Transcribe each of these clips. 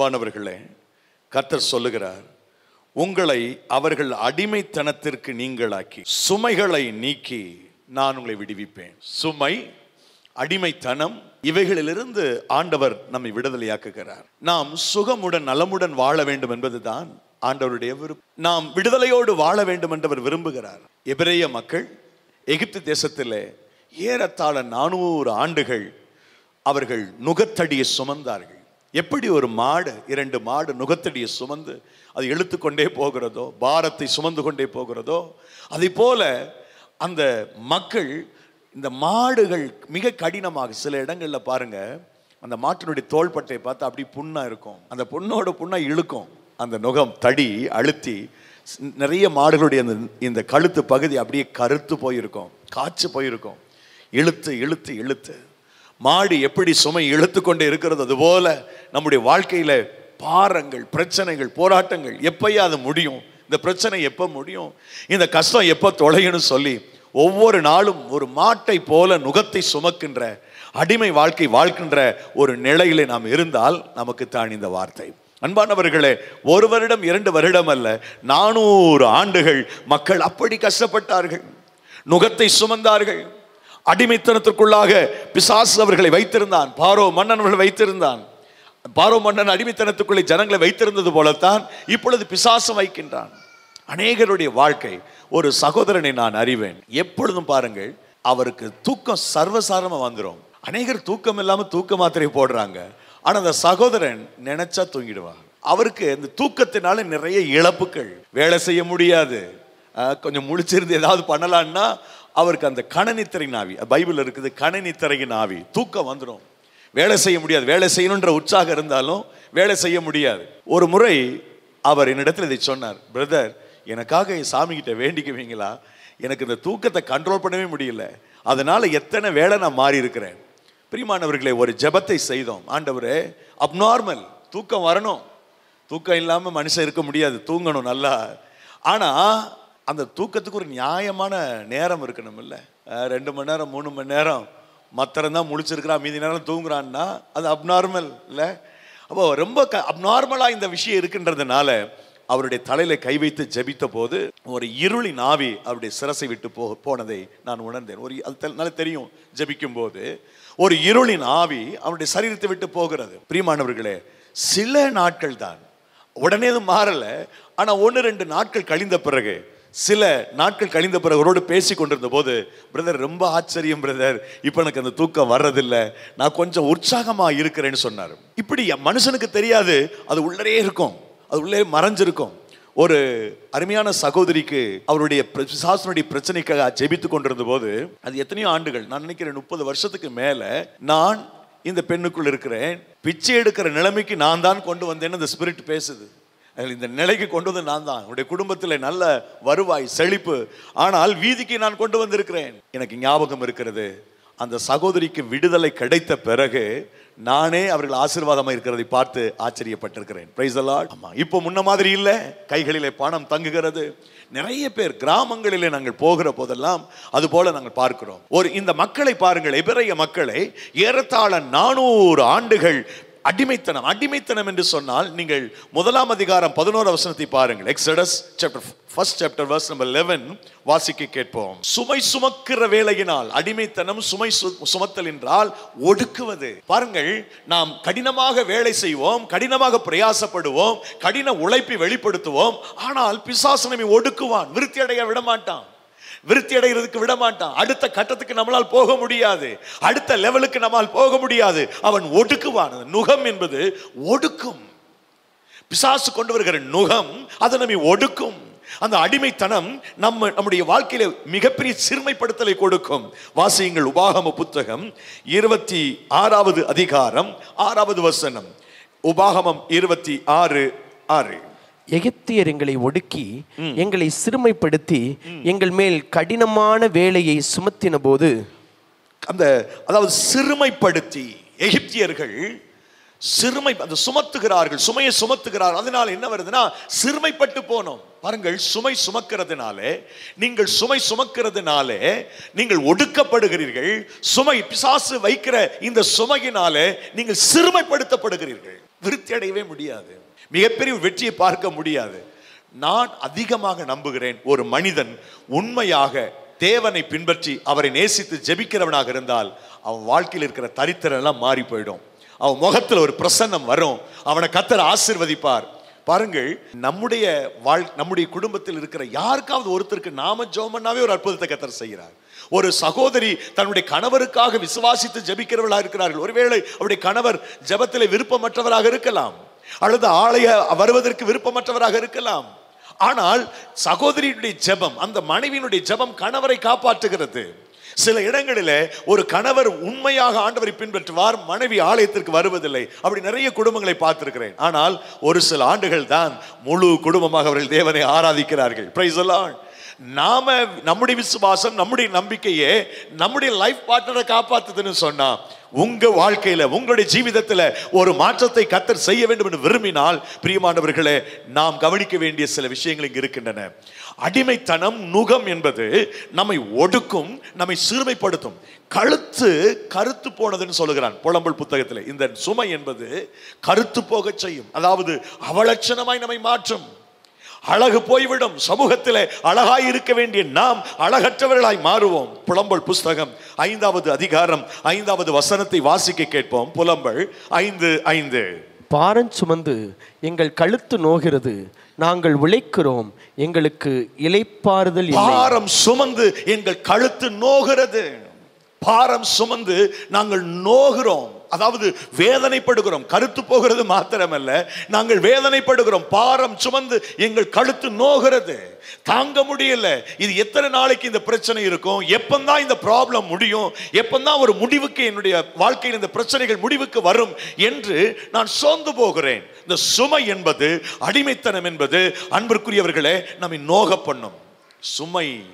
அன்பானவர்களே கர்த்தர் சொல்லுகிறார் உங்களை அவர்கள் அடிமைத்தனத்திற்கு நீங்களாக்கி சுமைகளை நீக்கி நான் உங்களை விடுவிப்பேன். சுமை அடிமைத்தனம் இவைகளிலிருந்து ஆண்டவர் நம்மை விடுதலையாக்குகிறார். நாம் சுகமுடன் நலமுடன் வாழ வேண்டும் என்பதுதான் ஆண்டவருடைய விருப்பம். நாம் விடுதலையோடு வாழ வேண்டும் என்றவர் விரும்புகிறார். எபிரேய மக்கள் எகிப்து தேசத்திலே ஏறத்தாழ நானூறு ஆண்டுகள் அவர்கள் நுகத்தடியை சுமந்தார்கள். எப்படி ஒரு மாடு இரண்டு மாடு நுகத்தடியை சுமந்து அது இழுத்து கொண்டே போகிறதோ பாரத்தை சுமந்து கொண்டே போகிறதோ அதை போல அந்த மக்கள் இந்த மாடுகள் மிக கடினமாக சில இடங்களில் பாருங்க அந்த மாட்டினுடைய தோள்பட்டை பார்த்தா அப்படி புண்ணாக இருக்கும். அந்த புண்ணோட புண்ணாக இழுக்கும். அந்த நுகம் தடி அழுத்தி நிறைய மாடுகளுடைய அந்த இந்த கழுத்து பகுதி அப்படியே கருத்து போயிருக்கும் காய்ச்சி போயிருக்கும். இழுத்து இழுத்து இழுத்து. மாடு எப்படி சுமை இழுத்து கொண்டே இருக்கிறது அதுபோல நம்முடைய வாழ்க்கையில பாரங்கள் பிரச்சனைகள் போராட்டங்கள் எப்பயா அது முடியும்? இந்த பிரச்சனை எப்போ முடியும்? இந்த கஷ்டம் எப்போ தொலையும்னு சொல்லி ஒவ்வொரு நாளும் ஒரு மாட்டை போல நுகத்தை சுமக்கின்ற அடிமை வாழ்க்கை வாழ்கின்ற ஒரு நிலையிலே நாம் இருந்தால் நமக்கு தான் இந்த வார்த்தை. அன்பானவர்களே ஒரு வருடம் இரண்டு வருடம் அல்ல நானூறு ஆண்டுகள் மக்கள் அப்படி கஷ்டப்பட்டார்கள். நுகத்தை சுமந்தார்கள். அடிமைத்தனத்திற்குள்ளாக பிசாசு அவர்களை வைத்திருந்தான். பாரோ மன்னன் அவர்களை வைத்திருந்தான். பாரோ மன்னன் அடிமைத்தனத்துக்குள்ளே ஜனங்களை வைத்திருந்தது போலத்தான் இப்பொழுது பிசாசம் வைக்கின்றான். அநேகருடைய வாழ்க்கை ஒரு சகோதரனை நான் அறிவேன். எப்பொழுதும் பாருங்கள் அவருக்கு தூக்கம் சர்வசாரமாக வந்துடும் அநேகர் தூக்கம் இல்லாமல் தூக்க மாத்திரை போடுறாங்க. ஆனால் அந்த சகோதரன் நினைச்சா தூங்கிடுவாங்க அவருக்கு இந்த தூக்கத்தினால நிறைய இழப்புகள். வேலை செய்ய முடியாது. கொஞ்சம் முழிச்சிருந்து ஏதாவது பண்ணலான்னா அவருக்கு அந்த கணனித்திரை ஆவி. பைபிள் இருக்குது கணனித்திரையின் ஆவி. தூக்கம் வந்துடும் வேலை செய்ய முடியாது. வேலை செய்யணுன்ற உற்சாகம் இருந்தாலும் வேலை செய்ய முடியாது. ஒரு முறை அவர் என்னிடத்தில் இதை சொன்னார் பிரதர் எனக்காக என் வேண்டிக்குவீங்களா? எனக்கு இந்த தூக்கத்தை கண்ட்ரோல் பண்ணவே முடியல. அதனால் எத்தனை வேலை நான் மாறி இருக்கிறேன் பிரிமானவர்களை ஒரு ஜெபத்தை செய்தோம். ஆண்டவரே அப்நார்மல் தூக்கம் வரணும். தூக்கம் இல்லாமல் மனுஷன் இருக்க முடியாது. தூங்கணும் நல்லா. ஆனால் அந்த தூக்கத்துக்கு ஒரு நியாயமான நேரம் இருக்கணும் இல்லை ரெண்டு மணி நேரம் மூணு மணி நேரம். மத்தரம் தான் முழிச்சிருக்கிறான் மீதி நேரம் தூங்குறான்னா அது அப்நார்மல் இல்லை. அப்போ ரொம்ப க அப்நார்மலாக இந்த விஷயம் இருக்குன்றதுனால அவருடைய தலையில் கை வைத்து ஜபித்த போது ஒரு இருளின் ஆவி அவருடைய சிரசை விட்டு போ போனதை நான் உணர்ந்தேன். ஒரு அது நல்லா தெரியும் ஜபிக்கும் போது ஒரு இருளின் ஆவி அவருடைய சரீரத்தை விட்டு போகிறது. பிரியமானவர்களே சில நாட்கள் தான். உடனே மாறலை. ஆனால் ஒன்று ரெண்டு நாட்கள் கழிந்த பிறகு சில நாட்கள் கழிந்த பிறகு அவரோடு பேசி கொண்டிருந்த போது பிரதர் ரொம்ப ஆச்சரியம் பிரதர். இப்போ எனக்கு அந்த தூக்கம் வர்றதில்லை. நான் கொஞ்சம் உற்சாகமாக இருக்கிறேன்னு சொன்னார். இப்படி மனுஷனுக்கு தெரியாது. அது உள்ளரே இருக்கும். அது உள்ளே மறைஞ்சிருக்கும். ஒரு அருமையான சகோதரிக்கு அவருடைய பிர- பிசாசனுடைய பிரச்சனைக்காக ஜெபித்து கொண்டிருந்த போது அது எத்தனையோ ஆண்டுகள் நான் நினைக்கிறேன் முப்பது வருஷத்துக்கு மேலே நான் இந்த பெண்ணுக்குள் இருக்கிறேன். பிச்சை எடுக்கிற நிலைமைக்கு நான் தான் கொண்டு வந்தேன்னு அந்த ஸ்பிரிட் பேசுது. இந்த நிலைக்கு கொண்டு வந்து நான் தான். உடைய குடும்பத்தில் நல்ல வருவாய் செழிப்பு. ஆனால் வீதிக்கு நான் கொண்டு வந்திருக்கிறேன். எனக்கு ஞாபகம் இருக்கிறது அந்த சகோதரிக்கு விடுதலை கிடைத்த பிறகு நானே அவர்கள் ஆசீர்வாதமாக இருக்கிறதை பார்த்து ஆச்சரியப்பட்டிருக்கிறேன். பிரைஸ் ஆமாம் இப்போ முன்ன மாதிரி இல்லை. கைகளிலே பணம் தங்குகிறது. நிறைய பேர் கிராமங்களிலே நாங்கள் போகிற போதெல்லாம் அது போல நாங்கள் பார்க்கிறோம். ஒரு இந்த மக்களை பாருங்கள் எபிரைய மக்களை ஏறத்தாழ நானூறு ஆண்டுகள் அடிமைத்தனம் அடிமைத்தனம் என்று சொன்னால் நீங்கள் முதலாம் அதிகாரம் பதினோரு வசனத்தை பாருங்கள். Exodus chapter first chapter verse number 11 வாசிக்க கேட்போம். சுமை சுமக்கிற வேலையினால் அடிமைத்தனம் சுமை சு- சுமத்தல் என்றால் ஒடுக்குவது. பாருங்கள் நாம் கடினமாக வேலை செய்வோம் கடினமாக பிரயாசப்படுவோம் கடின உழைப்பை வெளிப்படுத்துவோம் ஆனால் பிசாசனமை ஒடுக்குவான் விருத்தி அடைய விட மாட்டான் விருத்தி அடைகிறதுக்கு விட மாட்டான். அடுத்த கட்டத்துக்கு நம்மளால் போக முடியாது. அடுத்த லெவலுக்கு நம்மால் போக முடியாது. அவன் ஒடுக்குவான். நுகம் என்பது ஒடுக்கும். பிசாசு கொண்டு வருகிற நுகம் அதை நம்மை ஒடுக்கும். அந்த அடிமைத்தனம் நம்ம நம்முடைய வாழ்க்கையில மிகப்பெரிய சிறுமைப்படுத்தலை கொடுக்கும். வாசியுங்கள் உபாகம புத்தகம் இருபத்தி ஆறாவது அதிகாரம் ஆறாவது வசனம். உபாகமம் இருபத்தி ஆறு ஆறு. எகிப்தியர் எங்களை ஒடுக்கி எங்களை சிறுமைப்படுத்தி எங்கள் மேல் கடினமான வேலையை சுமத்தின போது அந்த அதாவது சிறுமைப்படுத்தி எகிப்தியர்கள் சிறுமை அந்த சுமத்துகிறார்கள் சுமையை சுமத்துகிறார் அதனால என்ன வருதுன்னா சிறுமைப்பட்டு போனோம். பாருங்கள் சுமை சுமக்கிறதுனாலே நீங்கள் சுமை சுமக்கிறதுனாலே நீங்கள் ஒடுக்கப்படுகிறீர்கள். சுமை பிசாசு வைக்கிற இந்த சுமையினாலே நீங்கள் சிறுமைப்படுத்தப்படுகிறீர்கள். விருத்தி அடையவே முடியாது. மிகப்பெரிய வெற்றியை பார்க்க முடியாது. நான் அதிகமாக நம்புகிறேன் ஒரு மனிதன் உண்மையாக தேவனை பின்பற்றி அவரை நேசித்து ஜெபிக்கிறவனாக இருந்தால் அவன் வாழ்க்கையில் இருக்கிற தரித்திரம் எல்லாம் மாறி போயிடும். அவன் முகத்தில் ஒரு பிரசன்னம் வரும். அவனை கத்தர் ஆசிர்வதிப்பார். பாருங்கள் நம்முடைய வாழ் நம்முடைய குடும்பத்தில் இருக்கிற யாருக்காவது ஒருத்தருக்கு நாம ஜோமன்னாவே ஒரு அற்புதத்தை கத்தர் செய்கிறார். ஒரு சகோதரி தன்னுடைய கணவருக்காக விசுவாசித்து ஜெபிக்கிறவர்களாக இருக்கிறார்கள். ஒருவேளை அவருடைய கணவர் ஜபத்தில் விருப்பமற்றவராக இருக்கலாம். அல்லது ஆலய வருவதற்கு விருப்பமற்றவராக இருக்கலாம். ஆனால் சகோதரியுடைய ஜெபம் அந்த மனைவியினுடைய ஜெபம் கணவரை காப்பாற்றுகிறது. சில இடங்களிலே ஒரு கணவர் உண்மையாக ஆண்டவரை பின்பற்றுவார் மனைவி ஆலயத்திற்கு வருவதில்லை. அப்படி நிறைய குடும்பங்களை பார்த்திருக்கிறேன். ஆனால் ஒரு சில ஆண்டுகள் தான் முழு குடும்பமாக அவர்கள் தேவனை ஆராதிக்கிறார்கள். பிரைஸ் எல்லாம் நாம நம்முடைய விசுவாசம் நம்முடைய நம்பிக்கையே நம்முடைய லைஃப் பார்ட்னரை காப்பாத்துதுன்னு சொன்னா உங்க வாழ்க்கையில உங்களுடைய ஜீவிதத்துல ஒரு மாற்றத்தை கத்தர் செய்ய வேண்டும் என்று விரும்பினால் பிரியமானவர்களே நாம் கவனிக்க வேண்டிய சில விஷயங்கள் இங்கு இருக்கின்றன. அடிமைத்தனம் நுகம் என்பது நம்மை ஒடுக்கும் நம்மை சிறுமைப்படுத்தும். கழுத்து கருத்து போனதுன்னு சொல்லுகிறான் புலம்பல் புத்தகத்தில். இந்த சுமை என்பது கருத்து போகச் செய்யும். அதாவது அவலட்சணமாய் நம்மை மாற்றும். அழகு போய்விடும். சமூகத்தில் அழகாய் இருக்க வேண்டிய நாம் அழகற்றவர்களாய் மாறுவோம். புலம்பல் புஸ்தகம் ஐந்தாவது அதிகாரம் ஐந்தாவது வசனத்தை வாசிக்க கேட்போம். புலம்பல் ஐந்து ஐந்து. பாரம் சுமந்து எங்கள் கழுத்து நோகிறது. நாங்கள் உழைக்கிறோம் எங்களுக்கு இலைப்பாறுதல் பாரம் சுமந்து எங்கள் கழுத்து நோகிறது. பாரம் சுமந்து நாங்கள் நோகிறோம். அதாவது வேதனைப்படுகிறோம். கருத்து போகிறது மாத்திரமல்ல. நாங்கள் வேதனைப்படுகிறோம். பாரம் சுமந்து எங்கள் கழுத்து நோகிறது. தாங்க முடியல. இது எத்தனை நாளைக்கு இந்த பிரச்சனை இருக்கும்? எப்பந்தான் இந்த ப்ராப்ளம் முடியும்? எப்பந்தான் ஒரு முடிவுக்கு என்னுடைய வாழ்க்கையில் இந்த பிரச்சனைகள் முடிவுக்கு வரும் என்று நான் சோர்ந்து போகிறேன். இந்த சுமை என்பது அடிமைத்தனம் என்பது அன்பிற்குரியவர்களே நம்மை நோக பண்ணும். சுமை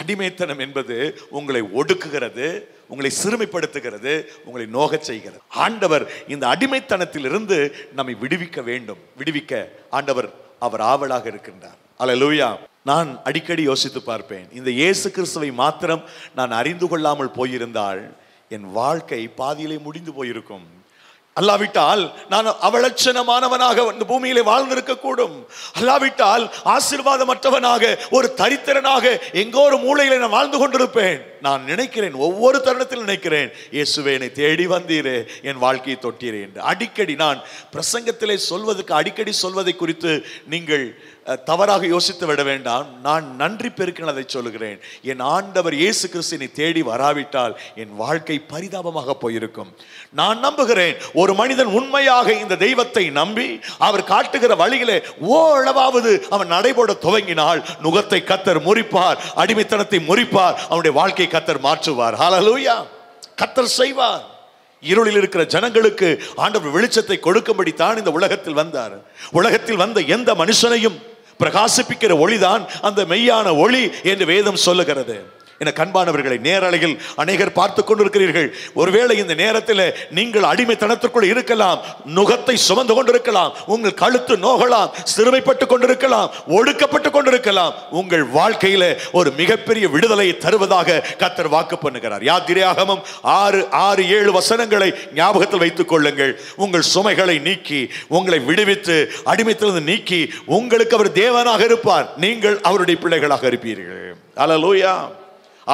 அடிமைத்தனம் என்பது உங்களை ஒடுக்குகிறது உங்களை சிறுமைப்படுத்துகிறது உங்களை நோகச் செய்கிறது. ஆண்டவர் இந்த அடிமைத்தனத்திலிருந்து நம்மை விடுவிக்க வேண்டும். விடுவிக்க ஆண்டவர் அவர் ஆவலாக இருக்கின்றார். அல லூயா நான் அடிக்கடி யோசித்து பார்ப்பேன். இந்த இயேசு கிறிஸ்துவை மாத்திரம் நான் அறிந்து கொள்ளாமல் போயிருந்தால் என் வாழ்க்கை பாதியிலே முடிந்து போயிருக்கும். அல்லாவிட்டால் நான் அவலட்சணமானவனாக இந்த பூமியிலே வாழ்ந்திருக்கக்கூடும். அல்லாவிட்டால் ஆசீர்வாதமற்றவனாக ஒரு தரித்திரனாக எங்கோ ஒரு மூலையில நான் வாழ்ந்து கொண்டிருப்பேன். நான் நினைக்கிறேன் ஒவ்வொரு தருணத்தில் நினைக்கிறேன் இயேசுவே என்னை தேடி வந்தீரே என் வாழ்க்கையை தொட்டீரே என்று. அடிக்கடி நான் பிரசங்கத்திலே சொல்வதற்கு அடிக்கடி சொல்வதை குறித்து நீங்கள் தவறாக யோசித்து விட வேண்டாம். நான் நன்றி பெருக்கினதை சொல்கிறேன் என் ஆண்டவர் இயேசு கிறிஸ்தினை தேடி வராவிட்டால் என் வாழ்க்கை பரிதாபமாக போயிருக்கும். நான் நம்புகிறேன் ஒரு மனிதன் உண்மையாக இந்த தெய்வத்தை நம்பி அவர் காட்டுகிற வழியிலே ஓரளவாவது அவன் நடைபோட துவங்கினால் நுகத்தை கத்தர் முறிப்பார் அடிமைத்தனத்தை முறிப்பார் அவனுடைய வாழ்க்கை கத்தர் மாற்றுவார். ஹாலலூயா கத்தர் செய்வார். இருளில் இருக்கிற ஜனங்களுக்கு ஆண்டவர் வெளிச்சத்தை கொடுக்கும்படி தான் இந்த உலகத்தில் வந்தார். உலகத்தில் வந்த எந்த மனுஷனையும் பிரகாசிப்பிக்கிற ஒளிதான் அந்த மெய்யான ஒளி என்று வேதம் சொல்லுகிறது. என கண்பானவர்களை நேரலையில் அநேகர் பார்த்து கொண்டிருக்கிறீர்கள். ஒருவேளை இந்த நேரத்தில் நீங்கள் அடிமைத்தனத்திற்குள் இருக்கலாம் நுகத்தை சுமந்து கொண்டிருக்கலாம் உங்கள் கழுத்து நோகலாம் சிறுமைப்பட்டு கொண்டிருக்கலாம் ஒடுக்கப்பட்டு கொண்டிருக்கலாம் உங்கள் வாழ்க்கையில ஒரு மிகப்பெரிய விடுதலை தருவதாக கத்தர் வாக்கு பண்ணுகிறார். யாத்திரையாகமும் ஆறு ஆறு ஏழு வசனங்களை ஞாபகத்தில் வைத்துக் கொள்ளுங்கள். உங்கள் சுமைகளை நீக்கி உங்களை விடுவித்து அடிமைத்திலிருந்து நீக்கி உங்களுக்கு அவர் தேவனாக இருப்பார். நீங்கள் அவருடைய பிள்ளைகளாக இருப்பீர்கள். அலலூயா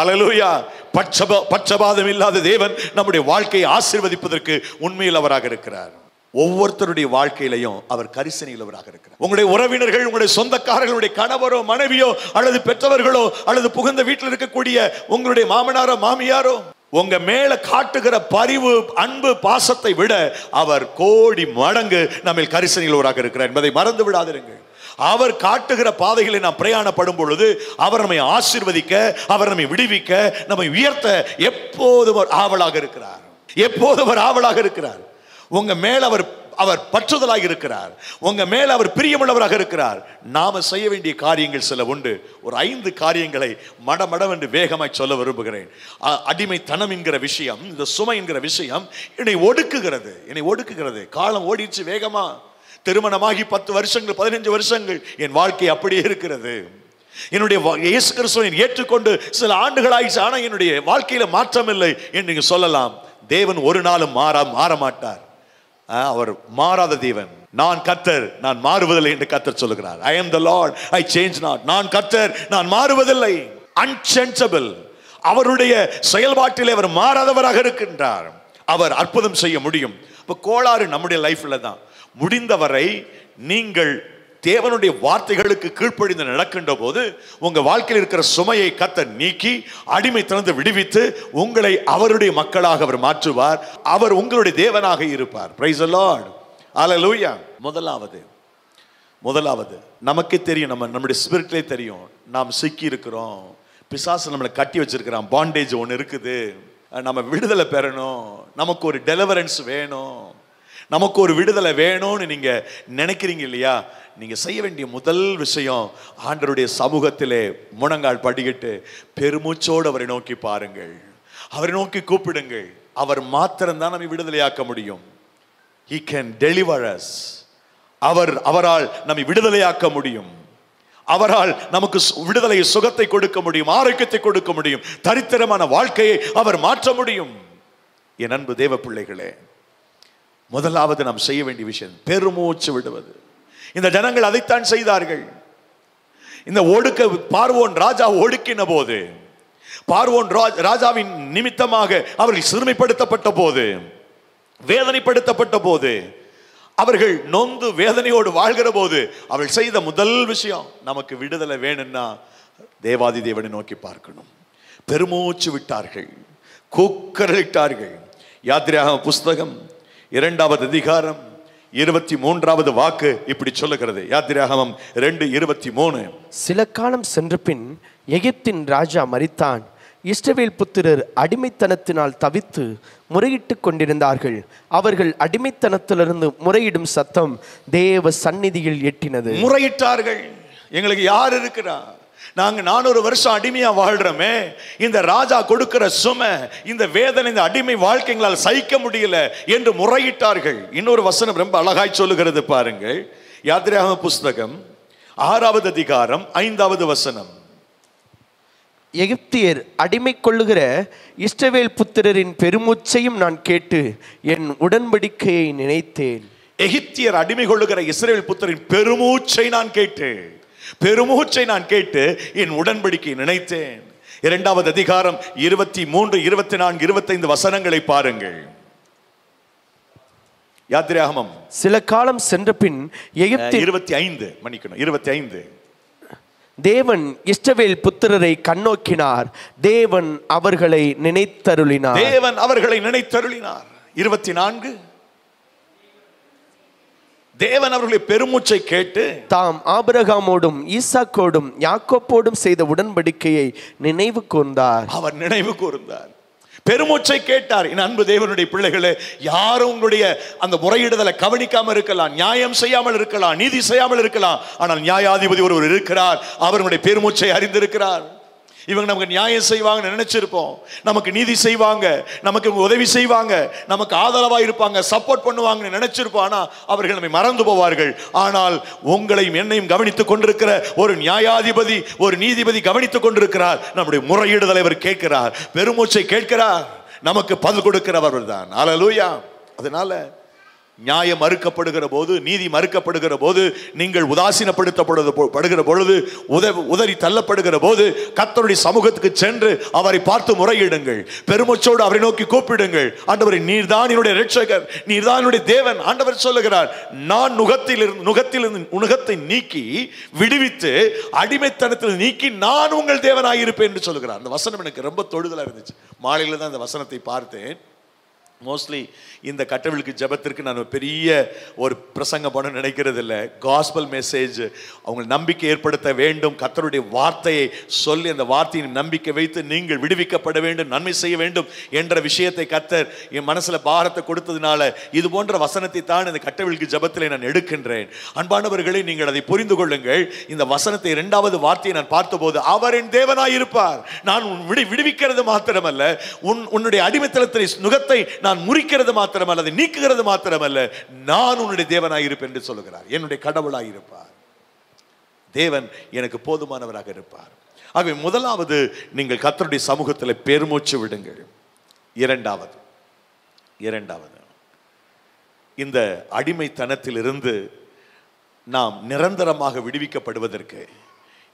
அலலூயா பட்சப பட்சபாதம் இல்லாத தேவன் நம்முடைய வாழ்க்கையை ஆசீர்வதிப்பதற்கு உண்மையில் அவராக இருக்கிறார். ஒவ்வொருத்தருடைய வாழ்க்கையிலையும் அவர் கரிசனையிலவராக இருக்கிறார். உங்களுடைய உறவினர்கள் உங்களுடைய சொந்தக்காரர்களுடைய கணவரோ மனைவியோ அல்லது பெற்றவர்களோ அல்லது புகுந்த வீட்டில் இருக்கக்கூடிய உங்களுடைய மாமனாரோ மாமியாரோ உங்க மேல காட்டுகிற பரிவு அன்பு பாசத்தை விட அவர் கோடி மடங்கு நம்ம கரிசனை இருக்கிறார் என்பதை மறந்து விடாதிருங்கள். அவர் காட்டுகிற பாதைகளை நாம் பிரயாணப்படும் பொழுது அவர் நம்மை ஆசிர்வதிக்க அவர் நம்மை விடுவிக்க நம்மை உயர்த்த எப்போதும் அவர் ஆவலாக இருக்கிறார். எப்போதும் அவர் ஆவலாக இருக்கிறார். உங்க மேல அவர் அவர் பற்றுதலாக இருக்கிறார். உங்க மேல அவர் பிரியமுள்ளவராக இருக்கிறார். நாம செய்ய வேண்டிய காரியங்கள் சில உண்டு. ஒரு ஐந்து காரியங்களை மடமடவென்று வேகமாய் சொல்ல விரும்புகிறேன். அ- அடிமைத்தனம் என்கிற விஷயம் இந்த சுமை என்கிற விஷயம் என்னை ஒடுக்குகிறது. என்னை ஒடுக்குகிறது. காலம் ஓடிடுச்சு வேகமா திருமணமாகி பத்து வருஷங்கள் பதினஞ்சு வருஷங்கள் என் வாழ்க்கை அப்படியே இருக்கிறது. என்னுடைய இயேசு கிறிஸ்துவை ஏற்றுக்கொண்டு சில ஆண்டுகள் ஆனால் என்னுடைய வாழ்க்கையில் மாற்றம் இல்லை என்று நீங்கள் சொல்லலாம். தேவன் ஒரு நாளும் மாற மாற மாட்டார் அவர் மாறாத தேவன். நான் கத்தர் நான் மாறுவதில்லை என்று கத்தர் சொல்லுகிறார். I am the Lord I change not நான் கத்தர் நான் மாறுவதில்லை. அன்சென்சபிள் அவருடைய செயல்பாட்டில் அவர் மாறாதவராக இருக்கின்றார். அவர் அற்புதம் செய்ய முடியும். இப்போ கோளாறு நம்முடைய லைஃப்பில் தான். முடிந்தவரை நீங்கள் தேவனுடைய வார்த்தைகளுக்கு கீழ்ப்படிந்து நடக்கின்ற போது உங்க வாழ்க்கையில் இருக்கிற சுமையை கத்த நீக்கி அடிமை திறந்து விடுவித்து உங்களை அவருடைய மக்களாக அவர் மாற்றுவார். அவர் உங்களுடைய தேவனாக இருப்பார். பிரைஸ் லார்ட் அல்லேலூயா முதலாவது முதலாவது நமக்கே தெரியும் நம்ம நம்முடைய ஸ்பிரிட்லே தெரியும். நாம் சிக்கி இருக்கிறோம் பிசாசு நம்மளை கட்டி வச்சிருக்கிறான். பாண்டேஜ் ஒன்று இருக்குது. நம்ம விடுதலை பெறணும். நமக்கு ஒரு டெலிவரன்ஸ் வேணும். நமக்கு ஒரு விடுதலை வேணும்னு நீங்க நினைக்கிறீங்க இல்லையா? நீங்க செய்ய வேண்டிய முதல் விஷயம் ஆண்டருடைய சமூகத்திலே முழங்கால் படிக்கிட்டு பெருமூச்சோடு அவரை நோக்கி பாருங்கள். அவரை நோக்கி கூப்பிடுங்கள். அவர் மாத்திரம்தான் நம்மை விடுதலையாக்க முடியும். ஹி கேன் டெலிவர் அஸ் அவர் அவரால் நம்மை விடுதலையாக்க முடியும். அவரால் நமக்கு சு- விடுதலை சுகத்தை கொடுக்க முடியும். ஆரோக்கியத்தை கொடுக்க முடியும். தரித்திரமான வாழ்க்கையை அவர் மாற்ற முடியும். என் அன்பு தேவ பிள்ளைகளே முதலாவது நாம் செய்ய வேண்டிய விஷயம் பெருமூச்சு விடுவது. இந்த ஜனங்கள் அதைத்தான் செய்தார்கள். இந்த ஒடுக்க பார்வோன் ராஜா ஒடுக்கின போது பார்வோன் ராஜ்- ராஜாவின் நிமித்தமாக அவர்கள் சிறுமைப்படுத்தப்பட்ட போது வேதனைப்படுத்தப்பட்ட போது அவர்கள் நொந்து வேதனையோடு வாழ்கிற போது அவள் செய்த முதல் விஷயம் நமக்கு விடுதலை வேணும்னா தேவாதி தேவனை நோக்கி பார்க்கணும். பெருமூச்சு விட்டார்கள். கூக்கரலிட்டார்கள். யாத்திரையாக புஸ்தகம் இரண்டாவது அதிகாரம் இருபத்தி மூன்றாவது வாக்கு இப்படி சொல்லுகிறது. யாத்திராகமம் ரெண்டு இருபத்தி மூணு. சில காலம் சென்ற பின் எகிப்தின் ராஜா மரித்தான். இஸ்ரவேல் புத்திரர் அடிமைத்தனத்தினால் தவித்து முறையிட்டுக் கொண்டிருந்தார்கள். அவர்கள் அடிமைத்தனத்திலிருந்து முறையிடும் சத்தம் தேவ சந்நிதியில் எட்டினது. முறையிட்டார்கள். எங்களுக்கு யார் இருக்கிறா? நாங்க நானூறு வருஷம் அடிமையா வாழ்றோமே. இந்த ராஜா கொடுக்கிற சுமை இந்த வேதனை இந்த அடிமை வாழ்க்கைங்களால் சகிக்க முடியல என்று முறையிட்டார்கள். இன்னொரு வசனம் ரொம்ப அழகாய் சொல்லுகிறது பாருங்கள். யாத்திரையாக புஸ்தகம் ஆறாவது அதிகாரம் ஐந்தாவது வசனம். எகிப்தியர் அடிமை கொள்ளுகிற இஸ்ரவேல் புத்திரரின் பெருமூச்சையும் நான் கேட்டு என் உடன்படிக்கையை நினைத்தேன். எகிப்தியர் அடிமை கொள்ளுகிற இஸ்ரேல் புத்தரின் பெருமூச்சை நான் கேட்டு பெருமூச்சை நான் கேட்டு என் உடன்படிக்கை நினைத்தேன். இரண்டாவது அதிகாரம் இருபத்தி மூன்று இருபத்தி நான்கு இருபத்தைந்து வசனங்களை பாருங்கள். யாத்திராகமம் சில காலம் சென்ற பின் இருபத்தி ஐந்து மன்னிக்கணும் இருபத்தி ஐந்து. தேவன் இஸ்ரவேல் புத்திரரை கண்ணோக்கினார். தேவன் அவர்களை நினைத்தருளினார். தேவன் அவர்களை நினைத்தருளினார். இருபத்தி நான்கு தேவன் அவர்களை பெருமூச்சை கேட்டு தாம் ஆபிரகாமோடும் ஈசாக்கோடும் யாக்கோப்போடும் செய்த உடன்படிக்கையை நினைவு கூர்ந்தார். அவர் நினைவு கூர்ந்தார். பெருமூச்சை கேட்டார். என் அன்பு தேவனுடைய பிள்ளைகளே யாரும் உங்களுடைய அந்த முறையிடுதலை கவனிக்காம இருக்கலாம் நியாயம் செய்யாமல் இருக்கலாம் நீதி செய்யாமல் இருக்கலாம். ஆனால் நியாயாதிபதி ஒருவர் இருக்கிறார். அவர் உங்களுடைய பெருமூச்சை அறிந்திருக்கிறார். இவங்க நமக்கு நியாயம் செய்வாங்கன்னு நினைச்சிருப்போம். நமக்கு நீதி செய்வாங்க. நமக்கு இவங்க உதவி செய்வாங்க. நமக்கு ஆதரவாக இருப்பாங்க. சப்போர்ட் பண்ணுவாங்கன்னு நினைச்சிருப்போம். ஆனால் அவர்கள் நம்மை மறந்து போவார்கள். ஆனால் உங்களையும் என்னையும் கவனித்துக் கொண்டிருக்கிற ஒரு நியாயாதிபதி ஒரு நீதிபதி கவனித்துக் கொண்டிருக்கிறார். நம்முடைய முறையீடு தலைவர் கேட்கிறார். பெருமூச்சை கேட்கிறார். நமக்கு பதில் கொடுக்கிறவர் தான் அல்லேலூயா அதனால நியாயம் மறுக்கப்படுகிற போது நீதி மறுக்கப்படுகிற போது நீங்கள் உதாசீனப்படுத்தப்படுது போ- படுகிற பொழுது உதவி உதறி தள்ளப்படுகிற போது கத்தருடைய சமூகத்துக்கு சென்று அவரை பார்த்து முறையிடுங்கள். பெருமச்சோடு அவரை நோக்கி கூப்பிடுங்கள். ஆண்டவரை நீர்தான் என்னுடைய ரட்சகர் நீர்தான் என்னுடைய தேவன். ஆண்டவர் சொல்லுகிறார் நான் நுகத்தில் நுகத்திலிருந்து நுகத்தில் இருந்து நுகத்தை நீக்கி விடுவித்து அடிமைத்தனத்தில் நீக்கி நான் உங்கள் தேவனாக இருப்பேன் என்று சொல்லுகிறார். அந்த வசனம் எனக்கு ரொம்ப தொடுதலா இருந்துச்சு. மாலையில தான் அந்த வசனத்தை பார்த்தேன். மோஸ்ட்லி இந்த கட்டவிழுக்கு ஜெபத்திற்கு நான் ஒரு பெரிய ஒரு பிரசங்கம் பண்ண நினைக்கிறது இல்லை. காஸ்பல் மெசேஜ் அவங்க நம்பிக்கை ஏற்படுத்த வேண்டும். கத்தருடைய வார்த்தையை சொல்லி அந்த வார்த்தையின் நம்பிக்கை வைத்து நீங்கள் விடுவிக்கப்பட வேண்டும் நன்மை செய்ய வேண்டும் என்ற விஷயத்தை கத்தர் என் மனசில் பாரத்தை கொடுத்ததுனால இது போன்ற வசனத்தை தான் இந்த கட்டவிழுக்கு ஜபத்தில் நான் எடுக்கின்றேன். அன்பானவர்களை நீங்கள் அதை புரிந்து கொள்ளுங்கள். இந்த வசனத்தை இரண்டாவது வார்த்தையை நான் பார்த்தபோது அவர் என் தேவனாயிருப்பார். நான் உன் விடு விடுவிக்கிறது மாத்திரமல்ல. உன் உன்னுடைய அடிமைத்தளத்தை நுகத்தை நான் நான் முறிக்கிறது மாத்திரமல்ல அதை நீக்குகிறது மாத்திரமல்ல. நான் உன்னுடைய தேவனாய் இருப்பேன் என்று சொல்லுகிறார். என்னுடைய கடவுளாய் இருப்பார். தேவன் எனக்கு போதுமானவராக இருப்பார். ஆகவே முதலாவது நீங்கள் கத்தருடைய சமூகத்தில் பெருமூச்சு விடுங்கள். இரண்டாவது இரண்டாவது இந்த அடிமைத்தனத்திலிருந்து நாம் நிரந்தரமாக விடுவிக்கப்படுவதற்கு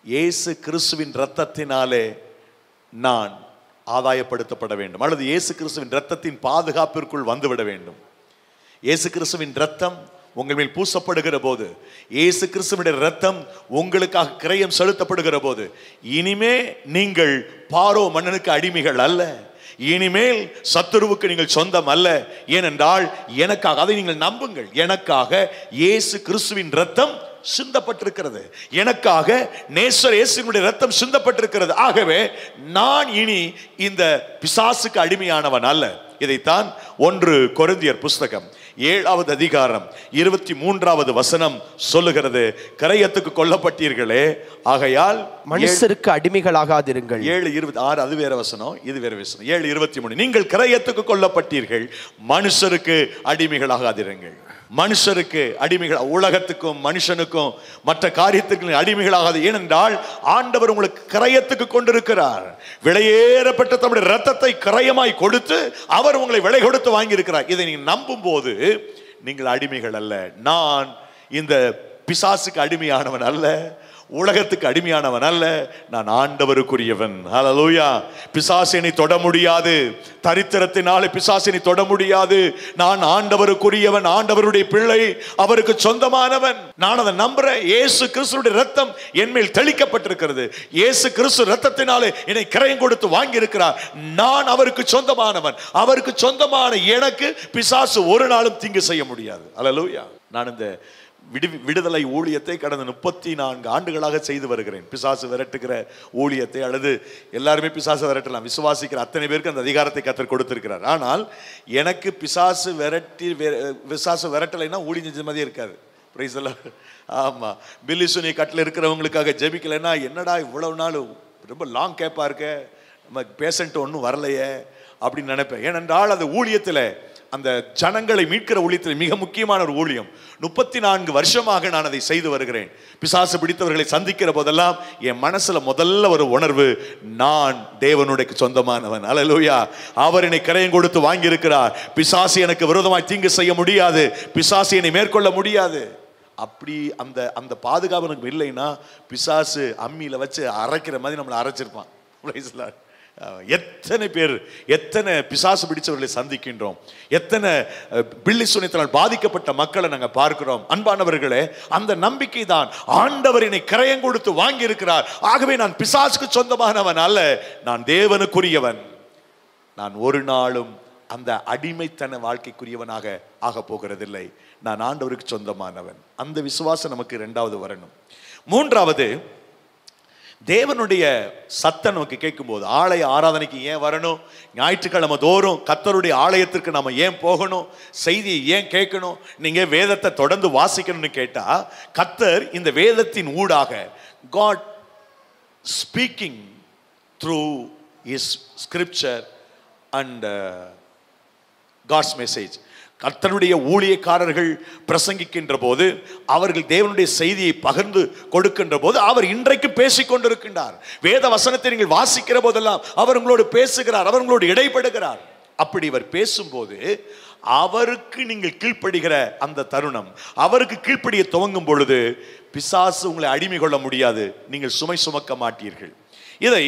இயேசு கிறிஸ்துவின் இரத்தத்தினாலே நான் ஆதாயப்படுத்தப்பட வேண்டும். அல்லது இயேசு கிறிஸ்துவின் ரத்தத்தின் பாதுகாப்பிற்குள் வந்துவிட வேண்டும். இயேசு கிறிஸ்துவின் ரத்தம் உங்கள் மேல் பூசப்படுகிற போது இயேசு கிறிஸ்துவின் ரத்தம் உங்களுக்காக கிரயம் செலுத்தப்படுகிற போது இனிமே நீங்கள் பாரோ மன்னனுக்கு அடிமைகள் அல்ல. இனிமேல் சத்துருவுக்கு நீங்கள் சொந்தம் அல்ல. ஏனென்றால் எனக்காக அதை நீங்கள் நம்புங்கள். எனக்காக இயேசு கிறிஸ்துவின் ரத்தம் சிந்தப்பட்டிருக்கிறது. எனக்காக நேசர் இயேசுவினுடைய ரத்தம் சிந்தப்பட்டிருக்கிறது. ஆகவே நான் இனி இந்த பிசாசுக்கு அடிமையானவன் அல்ல. இதைத்தான் ஒன்று கொரிந்தியர் புஸ்தகம் ஏழாவது அதிகாரம் இருபத்தி மூன்றாவது வசனம் சொல்லுகிறது. கரையத்துக்கு கொல்லப்பட்டீர்களே. ஆகையால் மனுஷருக்கு அடிமைகளாகாதிருங்கள். ஏழு இருபத்தி ஆறு அது வேற வசனம் இது வேற வசனம். ஏழு இருபத்தி மூணு. நீங்கள் கிரயத்துக்கு கொல்லப்பட்டீர்கள். மனுஷருக்கு அடிமைகளாகாதிருங்கள். மனுஷருக்கு அடிமைகள் உலகத்துக்கும் மனுஷனுக்கும் மற்ற காரியத்துக்கும் அடிமைகளாகாது. ஏனென்றால் ஆண்டவர் உங்களுக்கு கிரயத்துக்கு கொண்டிருக்கிறார். விலையேறப்பட்ட தம்முடைய ரத்தத்தை கிரயமாய் கொடுத்து அவர் உங்களை விலை கொடுத்து வாங்கியிருக்கிறார். இதை நீங்கள் நம்பும் போது நீங்கள் அடிமைகள் அல்ல. நான் இந்த பிசாசுக்கு அடிமையானவன் அல்ல. உலகத்துக்கு அடிமையானவன் அல்ல நான் ஆண்டவருக்குரியவன். ஹலலூயா பிசாசினை தொட முடியாது. தரித்திரத்தினாலே பிசாசினை தொட முடியாது. நான் ஆண்டவருக்குரியவன் ஆண்டவருடைய பிள்ளை அவருக்கு சொந்தமானவன். நான் அதை நம்புறேன். இயேசு கிறிஸ்துடைய ரத்தம் என் மேல் தெளிக்கப்பட்டிருக்கிறது. இயேசு கிறிஸ்து ரத்தத்தினாலே என்னை கிரயம் கொடுத்து வாங்கி இருக்கிறார் நான் அவருக்கு சொந்தமானவன். அவருக்கு சொந்தமான எனக்கு பிசாசு ஒரு நாளும் தீங்கு செய்ய முடியாது. அலலூயா நான் இந்த விடு விடுதலை ஊழியத்தை கடந்த முப்பத்தி நான்கு ஆண்டுகளாக செய்து வருகிறேன். பிசாசு விரட்டுகிற ஊழியத்தை அல்லது எல்லாருமே பிசாசு விரட்டலாம். விசுவாசிக்கிற அத்தனை பேருக்கு அந்த அதிகாரத்தை கத்தர் கொடுத்திருக்கிறார். ஆனால் எனக்கு பிசாசு விரட்டி வி- பிசாசு விரட்டலைன்னா ஊழி செஞ்ச மாதிரி இருக்காது பிரைஸ் எல்லாம் ஆமா. பில்லி சுனி கட்டில் இருக்கிறவங்களுக்காக ஜெபிக்கலைன்னா என்னடா இவ்வளவு நாள் ரொம்ப லாங் கேப்பாக இருக்க? நம்ம பேஷண்ட் ஒன்றும் வரலையே அப்படின்னு நினைப்பேன். ஏனென்றால் அது ஊழியத்தில் அந்த ஜனங்களை மீட்கிற ஊழியத்தில் மிக முக்கியமான ஒரு ஊழியம். முப்பத்தி நான்கு வருஷமாக நான் அதை செய்து வருகிறேன். பிசாசு பிடித்தவர்களை சந்திக்கிற போதெல்லாம் என் மனசுல முதல்ல ஒரு உணர்வு நான் தேவனுடைய சொந்தமானவன். அலலூயா அவர் என்னை கரையம் கொடுத்து வாங்கியிருக்கிறார். பிசாசு எனக்கு விரோதமாய் தீங்கு செய்ய முடியாது. பிசாசு என்னை மேற்கொள்ள முடியாது. அப்படி அந்த அந்த பாதுகாப்பு எனக்கு இல்லைன்னா பிசாசு அம்மியில வச்சு அரைக்கிற மாதிரி நம்மளை அரைச்சிருப்பான். எத்தனை பேர் எத்தனை பிசாசு பிடிச்சவர்களை சந்திக்கின்றோம். எத்தனை பில்லி சுனித்தனால் பாதிக்கப்பட்ட மக்களை நாங்கள் பார்க்கிறோம். அன்பானவர்களே அந்த நம்பிக்கை தான் ஆண்டவர் என்னை கரையம் கொடுத்து வாங்கி இருக்கிறார் ஆகவே நான் பிசாசுக்கு சொந்தமானவன் அல்ல நான் தேவனுக்குரியவன். நான் ஒரு நாளும் அந்த அடிமைத்தன வாழ்க்கைக்குரியவனாக ஆக போகிறதில்லை. நான் ஆண்டவருக்கு சொந்தமானவன். அந்த விசுவாசம் நமக்கு இரண்டாவது வரணும். மூன்றாவது தேவனுடைய சத்தம் நமக்கு கேட்கும்போது ஆலய ஆராதனைக்கு ஏன் வரணும்? ஞாயிற்றுக்கிழமை தோறும் கத்தருடைய ஆலயத்திற்கு நம்ம ஏன் போகணும்? செய்தியை ஏன் கேட்கணும்? நீங்கள் வேதத்தை தொடர்ந்து வாசிக்கணும்னு கேட்டால் கத்தர் இந்த வேதத்தின் ஊடாக God speaking through his scripture and God's message கர்த்தனுடைய ஊழியக்காரர்கள் பிரசங்கிக்கின்ற போது அவர்கள் தேவனுடைய செய்தியை பகிர்ந்து கொடுக்கின்ற போது அவர் இன்றைக்கு பேசிக்கொண்டிருக்கின்றார் வேத வசனத்தை நீங்கள் வாசிக்கிற போதெல்லாம் அவர் உங்களோடு பேசுகிறார் அவர் உங்களோடு இடைப்படுகிறார். அப்படி இவர் பேசும்போது அவருக்கு நீங்கள் கீழ்ப்படுகிற அந்த தருணம் அவருக்கு கீழ்ப்படிய துவங்கும் பொழுது பிசாசு உங்களை அடிமை கொள்ள முடியாது. நீங்கள் சுமை சுமக்க மாட்டீர்கள். இதை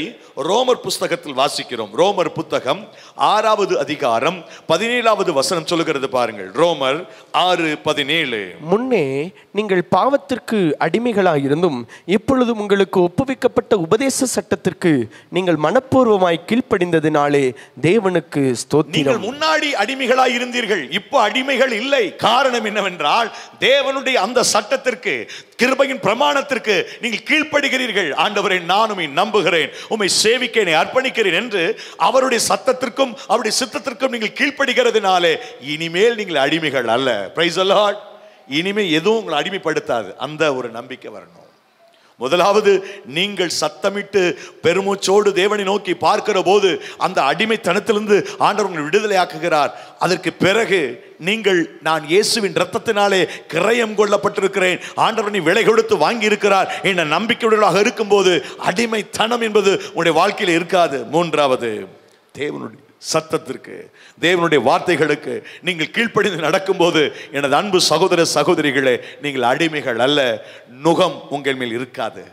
ரோமர் புஸ்தகத்தில் வாசிக்கிறோம். ரோமர் புத்தகம் ஆறாவது அதிகாரம் பதினேழாவது வசனம் சொல்லுகிறது பாருங்கள். ரோமர் ஆறு பதினேழு. முன்னே நீங்கள் பாவத்திற்கு அடிமைகளாயிருந்தும் இப்பொழுதும் உங்களுக்கு ஒப்புவிக்கப்பட்ட உபதேச சட்டத்திற்கு நீங்கள் மனப்பூர்வமாய் கீழ்ப்படிந்ததினாலே தேவனுக்கு நீங்கள் முன்னாடி அடிமைகளாய் இருந்தீர்கள் இப்போ அடிமைகள் இல்லை. காரணம் என்னவென்றால் தேவனுடைய அந்த சட்டத்திற்கு கிருபையின் பிரமாணத்திற்கு நீங்கள் கீழ்ப்படுகிறீர்கள். ஆண்டவரை நான் உம்மை நம்புகிறேன். உம்மை சேவிக்க என்னை அர்ப்பணிக்கிறேன் என்று அவருடைய சத்தத்திற்கும் அவருடைய சித்தத்திற்கும் நீங்கள் கீழ்ப்படுகிறதுனாலே இனிமேல் நீங்கள் அடிமைகள் அல்ல. பிரைஸ் அல்லாட் இனிமேல் எதுவும் உங்களை அடிமைப்படுத்தாது. அந்த ஒரு நம்பிக்கை வரணும். முதலாவது நீங்கள் சத்தமிட்டு பெருமூச்சோடு தேவனை நோக்கி பார்க்கிற போது அந்த அடிமைத்தனத்திலிருந்து ஆண்டவர் உங்களை விடுதலையாக்குகிறார். அதற்கு பிறகு நீங்கள் நான் இயேசுவின் இரத்தத்தினாலே கிரயம் கொள்ளப்பட்டிருக்கிறேன். ஆண்டவர் நீ விலை கொடுத்து வாங்கி இருக்கிறார் என்ற நம்பிக்கையுடனாக இருக்கும்போது அடிமைத்தனம் என்பது உங்களுடைய வாழ்க்கையில் இருக்காது. மூன்றாவது தேவனுடைய சத்தத்திற்கு தேவனுடைய வார்த்தைகளுக்கு நீங்கள் கீழ்ப்படிந்து நடக்கும்போது எனது அன்பு சகோதர சகோதரிகளே நீங்கள் அடிமைகள் அல்ல நுகம் உங்கள் மேல் இருக்காது.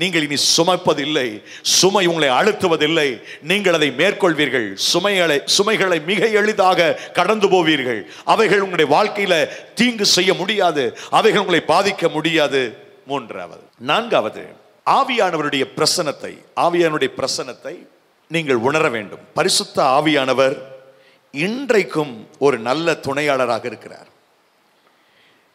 நீங்கள் இனி சுமப்பதில்லை சுமை உங்களை அழுத்துவதில்லை நீங்கள் அதை மேற்கொள்வீர்கள். சுமைகளை சுமைகளை மிக எளிதாக கடந்து போவீர்கள். அவைகள் உங்களுடைய வாழ்க்கையில தீங்கு செய்ய முடியாது அவைகள் உங்களை பாதிக்க முடியாது. மூன்றாவது நான்காவது ஆவியானவருடைய பிரசனத்தை ஆவியானுடைய பிரசனத்தை நீங்கள் உணர வேண்டும். பரிசுத்த ஆவியானவர் இன்றைக்கும் ஒரு நல்ல துணையாளராக இருக்கிறார்.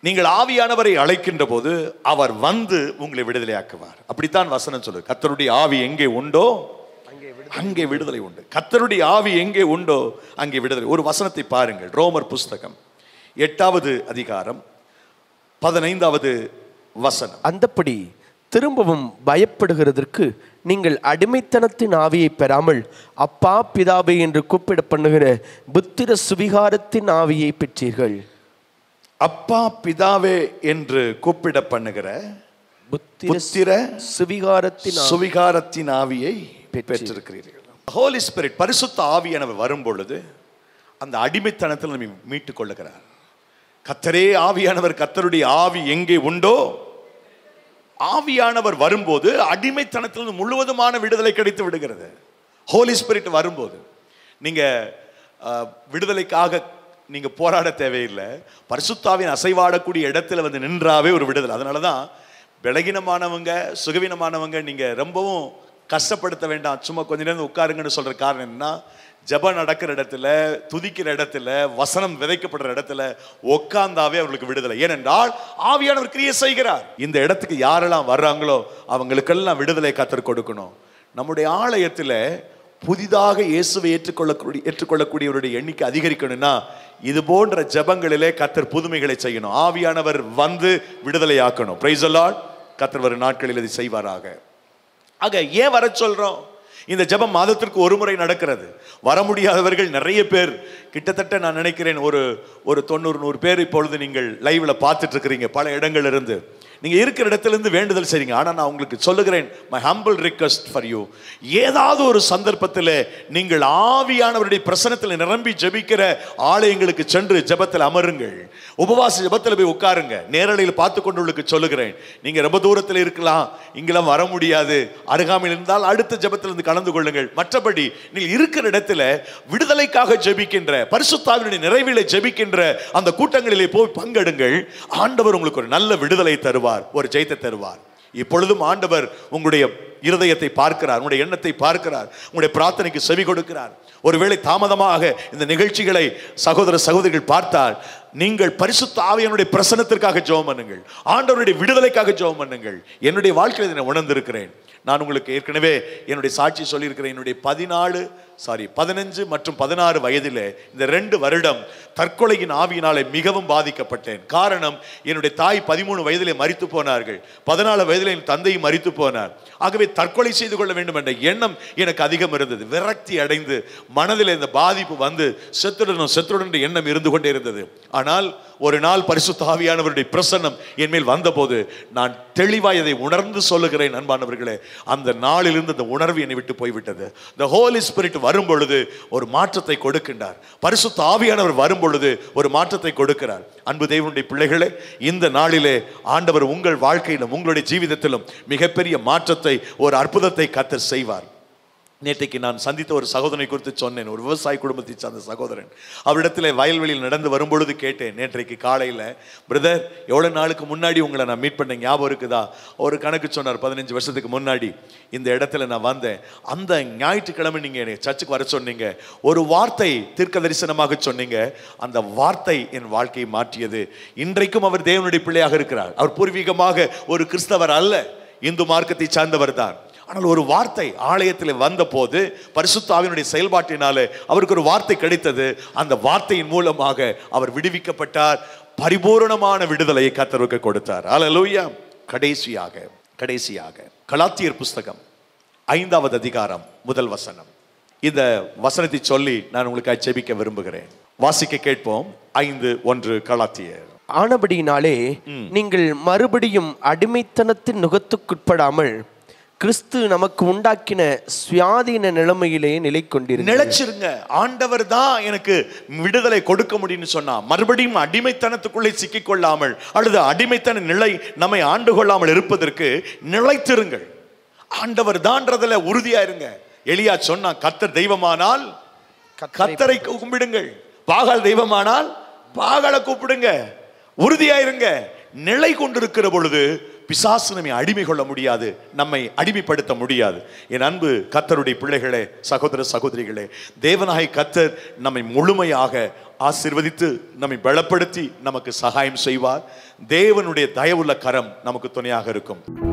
நீங்கள் ஆவியானவரை அழைக்கின்ற போது அவர் வந்து உங்களை விடுதலையாக்குவார். அப்படித்தான் வசனம் சொல்லு கத்தருடைய ஆவி எங்கே உண்டோ அங்கே விடுதலை. உண்டு. கத்தருடைய ஆவி எங்கே உண்டோ அங்கே விடுதலை. ஒரு வசனத்தை பாருங்கள். ரோமர் புஸ்தகம் எட்டாவது அதிகாரம் பதினைந்தாவது வசனம். அந்தப்படி திரும்பவும் பயப்படுகிறதற்கு நீங்கள் அடிமைத்தனத்தின் ஆவியை பெறாமல் அப்பா பிதாவே என்று கூப்பிட பண்ணுகிற புத்திர சுவிகாரத்தின் ஆவியை பெற்றீர்கள். அப்பா பிதாவே என்று கூப்பிட பண்ணுகிற புத்திர சுவிகாரத்தின். சுவிகாரத்தின் ஆவியை பெற்று- பெற்றிருக்கிறீர்கள். ஹோலி ஸ்பிரிட் பரிசுத்த ஆவியானவர் வரும் பொழுது அந்த அடிமைத்தனத்தில் நம்மை மீட்டுக் கொள்ளுகிறார். கத்தரே ஆவியானவர் கத்தருடைய ஆவி எங்கே உண்டோ ஆவியானவர் வரும்போது அடிமைத்தனத்திலிருந்து முழுவதுமான விடுதலை கிடைத்து விடுகிறது. ஹோலி ஸ்பிரிட் வரும்போது. நீங்கள் விடுதலைக்காக நீங்கள் போராட தேவையில்லை. பரிசுத்தாவின் அசைவாடக்கூடிய இடத்துல வந்து நின்றாவே ஒரு விடுதலை. அதனால தான் விலகினமானவங்க சுகவீனமானவங்க நீங்கள் ரொம்பவும் கஷ்டப்படுத்த வேண்டாம். சும்மா கொஞ்ச நேரம் உட்காருங்கன்னு சொல்கிற காரணம் என்னன்னா ஜெபம் நடக்கிற இடத்துல துதிக்கிற இடத்துல வசனம் விதைக்கப்படுற இடத்துல உக்காந்தாவே அவர்களுக்கு விடுதலை. ஏனென்றால் ஆவியானவர் கிரியை செய்கிறார். இந்த இடத்துக்கு யாரெல்லாம் வர்றாங்களோ அவங்களுக்கெல்லாம் விடுதலை கத்தர் கொடுக்கணும். நம்முடைய ஆலயத்தில் புதிதாக இயேசுவை ஏற்றுக்கொள்ளக்கூடிய ஏற்றுக்கொள்ளக்கூடியவருடைய எண்ணிக்கை அதிகரிக்கணும்னா இது போன்ற ஜெபங்களிலே கத்தர் புதுமைகளை செய்யணும். ஆவியானவர் வந்து விடுதலையாக்கணும். பிரைஸ் அல்லாட் கத்தர் வரும் நாட்களில் இதை செய்வாராக. ஆக ஏன் வர சொல்கிறோம் இந்த ஜெபம் மாதத்திற்கு ஒரு முறை நடக்கிறது. வர முடியாதவர்கள் நிறைய பேர். கிட்டத்தட்ட நான் நினைக்கிறேன் ஒரு ஒரு தொண்ணூறு நூறு பேர் இப்பொழுது நீங்கள் லைவில் பார்த்துட்ருக்கிறீங்க பல பல இருந்து நீங்கள் நீங்க இருக்கிற இடத்துல இருந்து வேண்டுதல் செய்றீங்க. ஆனா நான் உங்களுக்கு சொல்லுகிறேன் my humble request for you ஏதாவது ஒரு சந்தர்ப்பத்தில் நீங்கள் ஆவியானவருடைய பிரசனத்தில் நிரம்பி ஜெபிக்கிற ஆலயங்களுக்கு சென்று ஜபத்தில் அமருங்கள். உபவாச ஜபத்தில் போய் உட்காருங்க. நேரலையில் பார்த்து கொண்டுள்ளக்கு சொல்லுகிறேன். நீங்க ரொம்ப தூரத்தில் இருக்கலாம். இங்கெல்லாம் வர முடியாது. அருகாமையில் இருந்தால் அடுத்த ஜபத்திலிருந்து கலந்து கொள்ளுங்கள். மற்றபடி நீங்கள் இருக்கிற இடத்துல விடுதலைக்காக ஜெபிக்கின்ற பரிசுத்தாவினுடைய நிறைவிலே ஜெபிக்கின்ற அந்த கூட்டங்களிலே போய் பங்கெடுங்கள். ஆண்டவர் உங்களுக்கு ஒரு நல்ல விடுதலை தருவார். தருவார் ஒரு ஜெயத்தை தருவார். இப்பொழுதும் ஆண்டவர் உங்களுடைய இருதயத்தை பார்க்கிறார் உங்களுடைய எண்ணத்தை பார்க்கிறார் உங்களுடைய பிரார்த்தனைக்கு செவி கொடுக்கிறார். ஒருவேளை தாமதமாக இந்த நிகழ்ச்சிகளை சகோதர சகோதரிகள் பார்த்தால் நீங்கள் பரிசுத்த ஆவியனுடைய பிரசனத்திற்காக ஜெபம் பண்ணுங்கள் ஆண்டவருடைய விடுதலைக்காக ஜெபம் பண்ணுங்கள். என்னுடைய வாழ்க்கையில் இதை நான் உணர்ந்திருக்கிறேன். நான் உங்களுக்கு ஏற்கனவே என்னுடைய சாட்சி சொல்லியிருக்கிறேன். என்னுடைய பதினாலு சாரி பதினஞ்சு மற்றும் பதினாறு வயதிலே இந்த ரெண்டு வருடம் தற்கொலையின் ஆவியினாலே மிகவும் பாதிக்கப்பட்டேன். காரணம் என்னுடைய தாய் பதிமூணு வயதிலே மறித்து போனார்கள். பதினாலு வயதிலே என் தந்தையும் மறித்து போனார். ஆகவே தற்கொலை செய்து கொள்ள வேண்டும் என்ற எண்ணம் எனக்கு அதிகம் இருந்தது. விரக்தி அடைந்து மனதில் இந்த பாதிப்பு வந்து செத்துடணும் செத்துடணும் என்ற எண்ணம் இருந்து கொண்டே இருந்தது. ஆனால் ஒரு நாள் பரிசுத்தாவியானவருடைய பிரசன்னம் என் மேல் வந்தபோது நான் தெளிவாய் அதை உணர்ந்து சொல்லுகிறேன் அன்பானவர்களே. அந்த நாளிலிருந்து அந்த உணர்வு என்னை விட்டு போய்விட்டது. இந்த ஹோலி ஸ்பிரிட் வரும் பொழுது ஒரு மாற்றத்தை கொடுக்கின்றார். பரிசுத்த ஆவியானவர் வரும் பொழுது ஒரு மாற்றத்தை கொடுக்கிறார். அன்பு தேவனுடைய பிள்ளைகளே இந்த நாளிலே ஆண்டவர் உங்கள் வாழ்க்கையிலும் உங்களுடைய ஜீவிதத்திலும் மிகப்பெரிய மாற்றத்தை ஒரு அற்புதத்தை கத்தர் செய்வார். நேற்றைக்கு நான் சந்தித்த ஒரு சகோதரனை குறித்து சொன்னேன். ஒரு விவசாய குடும்பத்தை சார்ந்த சகோதரன். அவரிடத்தில் வயல்வெளியில் நடந்து வரும்பொழுது கேட்டேன் நேற்றைக்கு காலையில் பிரதர் எவ்வளோ நாளுக்கு முன்னாடி உங்களை நான் மீட் பண்ண ஞாபகம் இருக்குதா? ஒரு கணக்கு சொன்னார் பதினஞ்சு வருஷத்துக்கு முன்னாடி இந்த இடத்துல நான் வந்தேன். அந்த ஞாயிற்றுக்கிழமை நீங்கள் என்னை சர்ச்சுக்கு வர சொன்னீங்க. ஒரு வார்த்தை தீர்க்க தரிசனமாக சொன்னீங்க. அந்த வார்த்தை என் வாழ்க்கையை மாற்றியது. இன்றைக்கும் அவர் தேவனுடைய பிள்ளையாக இருக்கிறார். அவர் பூர்வீகமாக ஒரு கிறிஸ்தவர் அல்ல. இந்து மார்க்கத்தை சார்ந்தவர் தான். ஆனால் ஒரு வார்த்தை ஆலயத்தில் வந்தபோது பரிசுத்தாவினுடைய செயல்பாட்டினாலே அவருக்கு ஒரு வார்த்தை கிடைத்தது. அந்த வார்த்தையின் மூலமாக அவர் விடுவிக்கப்பட்டார். பரிபூரணமான விடுதலையை கத்தருக்கு கொடுத்தார். அல்லேலூயா கடைசியாக கடைசியாக. கலாத்தியர் புஸ்தகம் ஐந்தாவது அதிகாரம் முதல் வசனம். இந்த வசனத்தை சொல்லி நான் உங்களுக்கு ஜெபிக்க விரும்புகிறேன். வாசிக்க கேட்போம். ஐந்து ஒன்று கலாத்தியர். ஆனபடியினாலே நீங்கள் மறுபடியும் அடிமைத்தனத்தின் நுகத்துக்குட்படாமல் கிறிஸ்து நமக்கு உண்டாக்கின சுயாதீன நிலைமையிலே நிலை கொண்டிருங்கள் நிலைச்சிருங்க. ஆண்டவர் தான் எனக்கு விடுதலை கொடுக்க முடியும்னு சொன்னா மறுபடியும் அடிமைத்தனத்துக்குள்ளே சிக்கிக் கொள்ளாமல் அல்லது அடிமைத்தன நிலை நம்மை ஆண்டு கொள்ளாமல் இருப்பதற்கு நிலைத்திருங்கள். ஆண்டவர் தான்றதுல உறுதியா இருங்க எலியா சொன்னா கத்தர் தெய்வமானால் கத்தரை கும்பிடுங்கள். பாகால் தெய்வமானால் பாகாலை கூப்பிடுங்க. உறுதியா இருங்க நிலை கொண்டிருக்கிற பொழுது பிசாசு நம்மை அடிமை கொள்ள முடியாது நம்மை அடிமைப்படுத்த முடியாது. என் அன்பு கத்தருடைய பிள்ளைகளே சகோதர சகோதரிகளே தேவனாய் கத்தர் நம்மை முழுமையாக ஆசிர்வதித்து நம்மை பலப்படுத்தி நமக்கு சகாயம் செய்வார். தேவனுடைய தயவுள்ள கரம் நமக்கு துணையாக இருக்கும்.